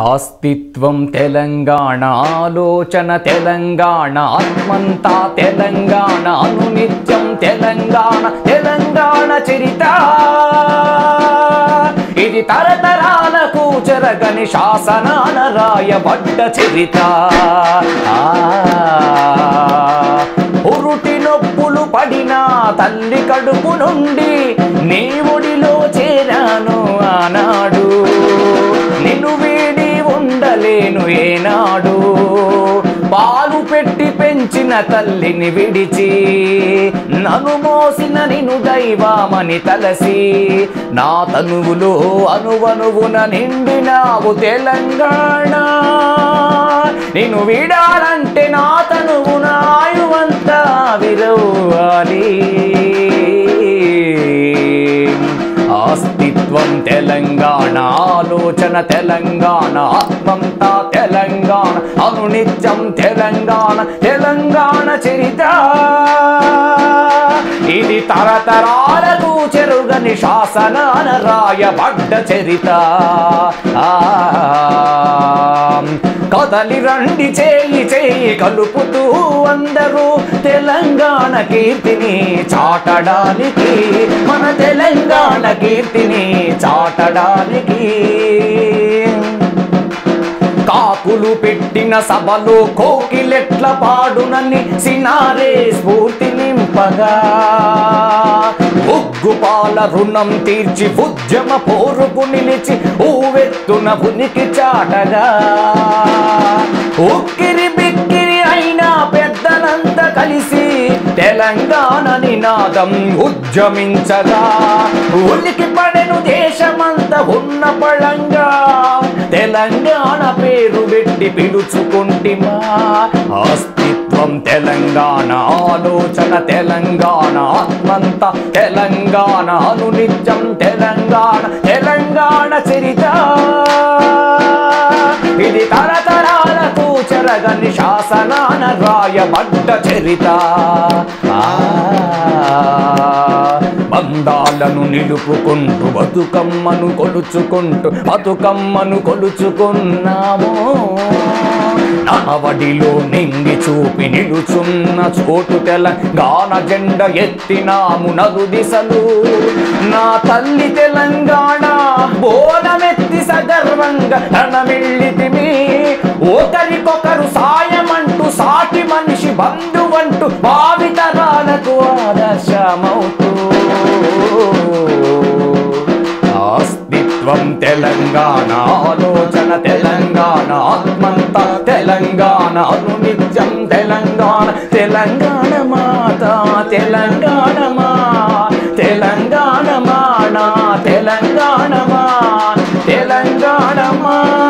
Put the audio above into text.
అస్తిత్వం తెలంగాణ ఆలోచన తెలంగాణ ఆత్మంతా తెలంగాణ అనునిత్యం తెలంగాణ తెలంగాణ చరిత. ఇది తరతరాలకు చెరగని శాసనాల రాయబడ్డ చరిత. ఆ, ఉరుటి నొప్పులు పడినా తల్లి కడుపు నుండి నీ ఒడిలో చేరాను ఆనాడు. ఏనాడు పాలు పెట్టి పెంచిన తల్లిని విడిచి నన్ను మోసిన నిను దైవామని తలసి నా తనువులో అనువనువున నిండినావు తెలంగాణ. నిన్ను వీడాలంటే ఆస్తిత్వం తెలంగాణ ఆలోచన తెలంగాణ ఆత్మంతా తెలంగాణ అనునిత్యం తెలంగాణ తెలంగాణ చరిత. ఇది తరతరాలకు చెరుగని శాసనాన రాయబడ్డ చరిత. ఆ కదలి రండి చేయి చేయి కలుపుతూ అందరూ తెలంగాణ కీర్తిని చాటడానికి మన తెలంగాణ కీర్తిని చాటడానికి. కాకులు పెట్టిన సభలో కోకిలెట్ల పాడునని సినారే స్ఫూర్తి నింపగా. ఉగ్గుపాల రుణం తీర్చి ఉద్యమ పోరుకు నిలిచి ఊవెత్తున ఉనికి చాటగా. ఉక్కిరి బిక్కిరి అయినా పెద్దలంతా కలిసి తెలంగాణ నినాదం ఉద్యమించగా. ఉనికి పడెను దేశమంతా ఉన్న పళంగా. తెలంగాణ పేరు పెట్టి పిలుచుకుంటిమా. గర్వం తెలంగాణ ఆలోచన తెలంగాణ ఆత్మంత తెలంగాణ అనునిత్యం తెలంగాణ తెలంగాణ చరిత. ఇది తరతరాలకు చెరగని శాసనాన రాయబడ్డ చరిత. బందా బంధాలను నిలుపుకుంటూ బతుకమ్మను కొలుచుకుంటూ బతుకమ్మను కొలుచుకున్నాము. నావడిలో నింగి చూపి నిలుచున్న చోటు తెలంగాణ జెండ ఎత్తినాము నలు దిశలు. నా తల్లి తెలంగాణ బోనమెత్తి సగర్వంగా రణమిళ్ళితిమి ఒకరికొకరు సాయమంటూ సాటి మనిషి బంధువంటూ భావితరాలకు గర్వం తెలంగాణ ఆలోచన తెలంగాణ ఆత్మంత తెలంగాణ అనునిత్యం తెలంగాణ తెలంగాణ మాత తెలంగాణ మా తెలంగాణ మాణ తెలంగాణ మా తెలంగాణ మా.